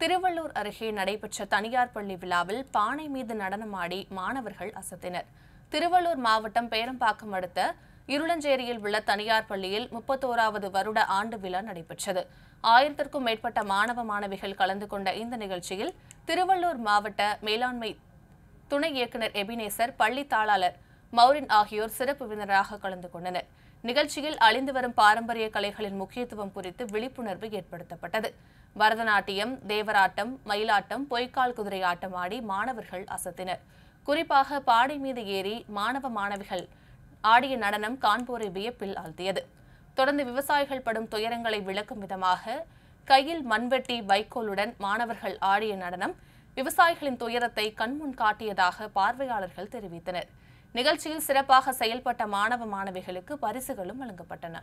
திருவள்ளூர் அருகே நடைபெற்ற தனியார் பள்ளி விழாவில் பானை மீது நடனமாடி மாணவர்கள் அசத்தினர். திருவள்ளூர் மாவட்டம் பேரம்பாக்கம் அடுத்த இருளஞ்சேரியில் உள்ள தனியார் பள்ளியில் முப்பத்தோராவது வருட ஆண்டு விழா நடைபெற்றது. ஆயிரத்திற்கும் மேற்பட்ட மாணவ மாணவிகள் கலந்து கொண்ட இந்த நிகழ்ச்சியில் திருவள்ளூர் மாவட்ட மேலாண்மை துணை இயக்குநர் எபினேசர் பள்ளி தாளாளர் மௌரின் ஆகியோர் சிறப்பு விருந்தினராக கலந்து கொண்டனர். நிகழ்ச்சியில் அழிந்து வரும் பாரம்பரிய கலைகளின் முக்கியத்துவம் குறித்து விழிப்புணர்வு ஏற்படுத்தப்பட்டது. பரதநாட்டியம் தேவராட்டம் மயிலாட்டம் பொய்க்கால் குதிரை ஆட்டம் ஆடி மாணவர்கள் அசத்தினர். குறிப்பாக பாடை மீது ஏறி மாணவ மாணவிகள் ஆடிய நடனம் காண்போரை வியப்பில் ஆழ்த்தியது. தொடர்ந்து விவசாயிகள் படும் துயரங்களை விளக்கும் விதமாக கையில் மண்வெட்டி வைக்கோலுடன் மாணவர்கள் ஆடிய நடனம் விவசாயிகளின் துயரத்தை கண்முன் காட்டியதாக பார்வையாளர்கள் தெரிவித்தனர். நிகழ்ச்சியில் சிறப்பாக செயல்பட்ட மாணவ மாணவிகளுக்கு பரிசுகளும் வழங்கப்பட்டன.